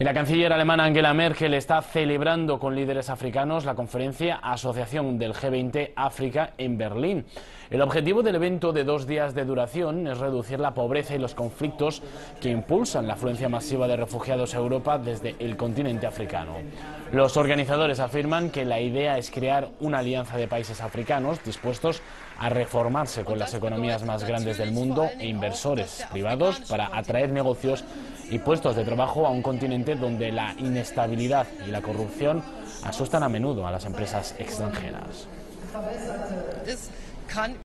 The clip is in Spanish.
La canciller alemana Angela Merkel está celebrando con líderes africanos la conferencia Asociación del G20 África en Berlín. El objetivo del evento de dos días de duración es reducir la pobreza y los conflictos que impulsan la afluencia masiva de refugiados a Europa desde el continente africano. Los organizadores afirman que la idea es crear una alianza de países africanos dispuestos a reformarse con las economías más grandes del mundo e inversores privados para atraer negocios y puestos de trabajo a un continente donde la inestabilidad y la corrupción asustan a menudo a las empresas extranjeras.